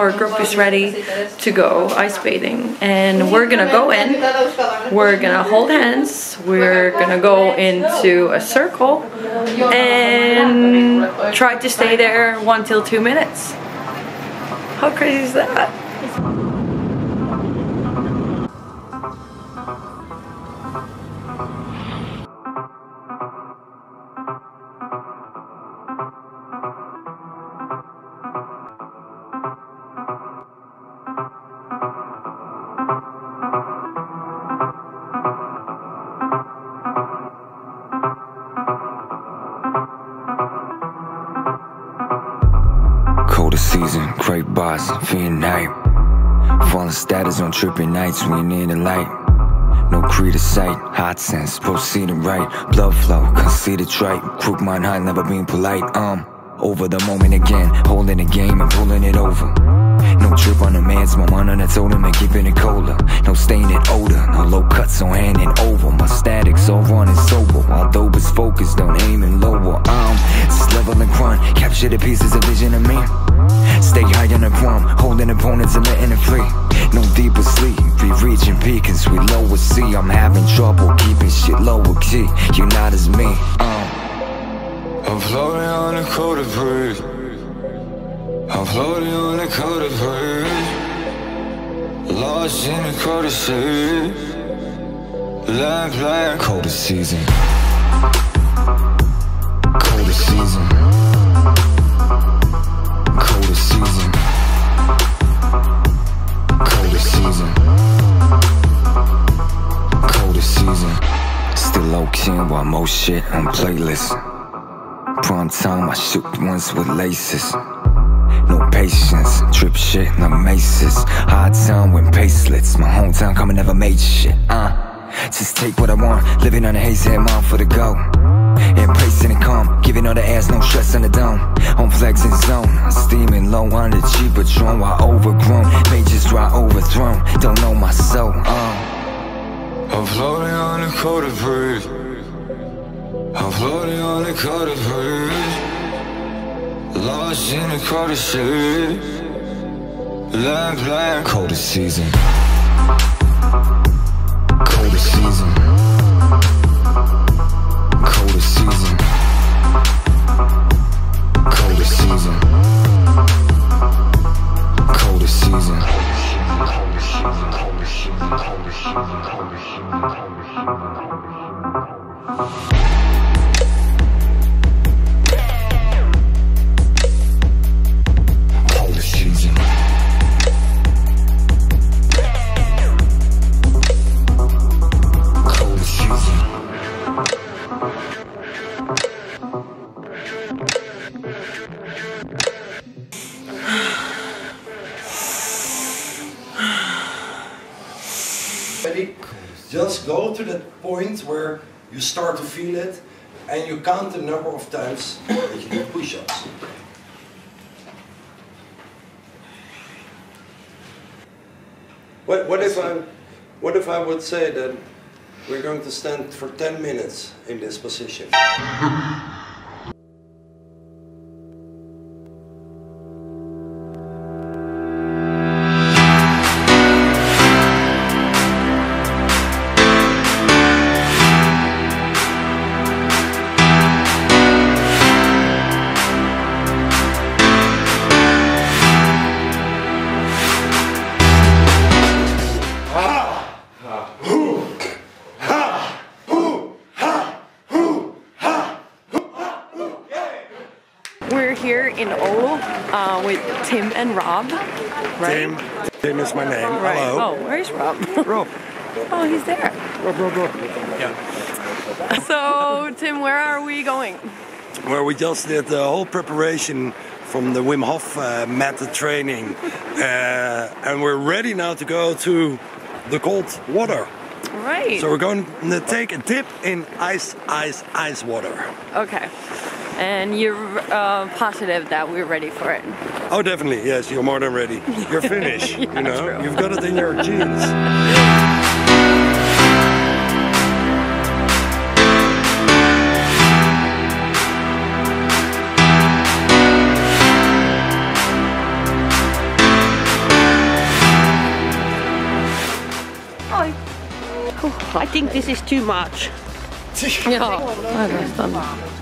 our group is ready to go ice bathing. And we're gonna go in. We're gonna hold hands. We're gonna go into a circle and try to stay there one till two minutes. How crazy is that great boss, feeling hype. Falling status on tripping nights, we need a light. No creed of sight, hot sense, proceeding right. Blood flow, conceited trite. Crook mind high, never being polite. Um, over the moment again, holding the game and pulling it over. No trip on the man's my mind on the totem and keeping it colder. No stain staining odor, no low cuts on hand and over. My statics all running sober, dope is focused on aiming lower. Um, just level and grind, capture the pieces of vision of me. Stay high on the prom, holding opponents and letting it free. No deeper sleep, we reaching peak and we lower sea. I'm having trouble keeping shit lower key. You're not as me. Um, I'm floating on a coated breeze. I'm floating on a coated breeze. Lost in a coated sea. Lamp like coldest season. Coldest season. Coldest season. While most shit on playlist. Prime time, I shoot ones with laces. No patience, trip shit, no maces. Hard time when pacelets. My hometown coming never made shit. Uh, just take what I want, living on a haze head, mom for the go. And pacing and giving all the ass, no stress on the dome. On flexing zone, steaming low on the cheap patron while overgrown. Mages dry overthrown, don't know my soul. Uh. I'm floating on the a coated breeze. I'm floating on the a coated breeze. Lost in a coated sea. Lamp like Coldest season. Coldest season. Coldest season. Ready? Just go to that point where you start to feel it and you count the number of times that you do push-ups. What, what if I what if I would say that we're going to stand for 10 minutes in this position? we're here in Oulu uh, with Tim and Rob right Tim. Tim is my name. right Hello. oh where's Rob Rob. oh he's there Rob, Rob, Rob. Yeah. so Tim where are we going Where we just did the whole preparation from the Wim Hof uh, method training. Uh, and we're ready now to go to the cold water. right So we're going to take a dip in ice, ice, ice water. okay and you're uh, positive that we're ready for it. Oh, definitely. Yes, you're more than ready. You're finished. yeah, you know, true. you've got it in your genes. Oh, I think this is too much. yeah.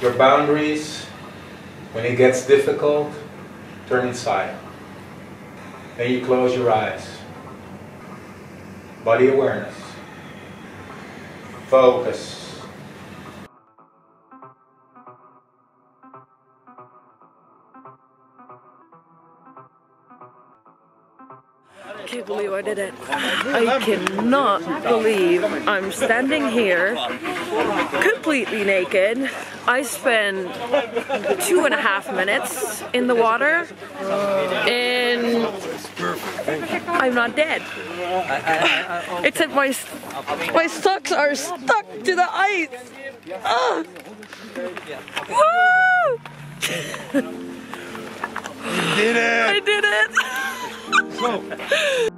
your boundaries, when it gets difficult, turn inside. Then you close your eyes. Body awareness. Focus. Can't believe I did it. I cannot believe I'm standing here completely naked. I spent two and a half minutes in the water and I'm not dead. Except my my socks are stuck to the ice. Ah. Woo! Did it! I did it! Moment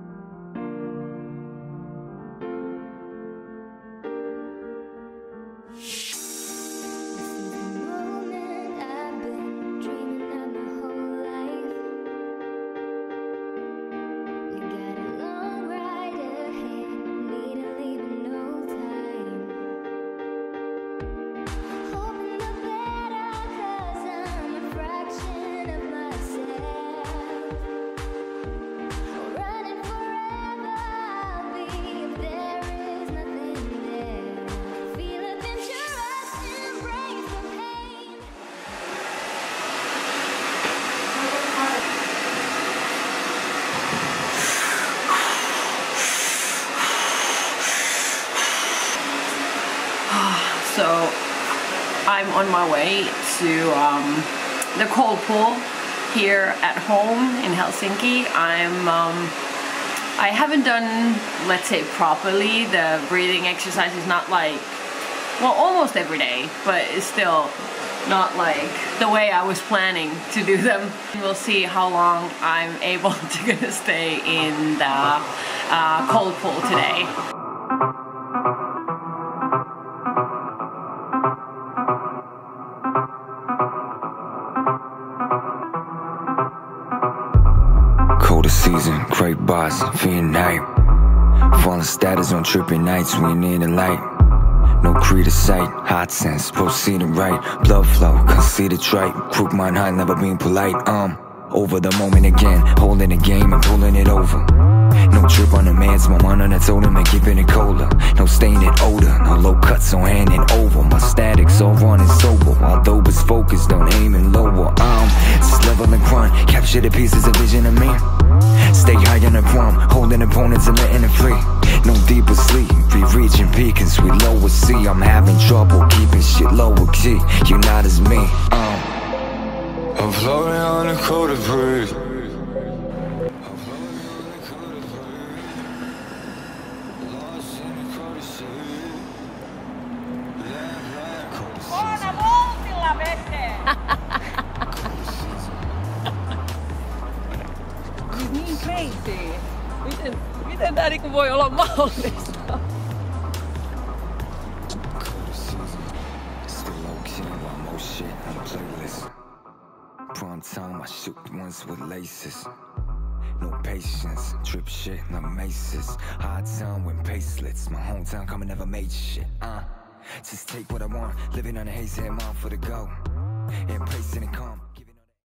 I'm on my way to um, the cold pool here at home in Helsinki. I'm um, I haven't done let's say properly the breathing exercises not like well almost every day but it's still not like the way I was planning to do them. We'll see how long I'm able to stay in the uh, cold pool today. Coldest season, great boss, feeling hype. Falling status on tripping nights, we need the light. No creed of sight, hot sense, proceeding right. Blood flow, conceited trite. Crook mind high, never being polite. Um, over the moment again, holding the game and pulling it over. No trip on the man's my on the totem and keeping it colder. No stain in odor, no low cuts on hand and over. My static's all running sober. Although it's focused on aiming lower. Um, just level and grind, capture the pieces of vision of me. Stay high on the prom, holding opponents and letting it free. No deeper sleep, be reaching and sweet lower sea. I'm having trouble keeping shit lower key. You're not as me. Um, I'm floating on a cold breeze. Miten tää niinku voi olla mahdollista? Time, I shoot ones with laces. No patience, trip shit, not maces. Hard time when pacelets. My hometown coming never made shit. Uh, just take what I want, living on a haze, head mom for the go. And pacing and calm.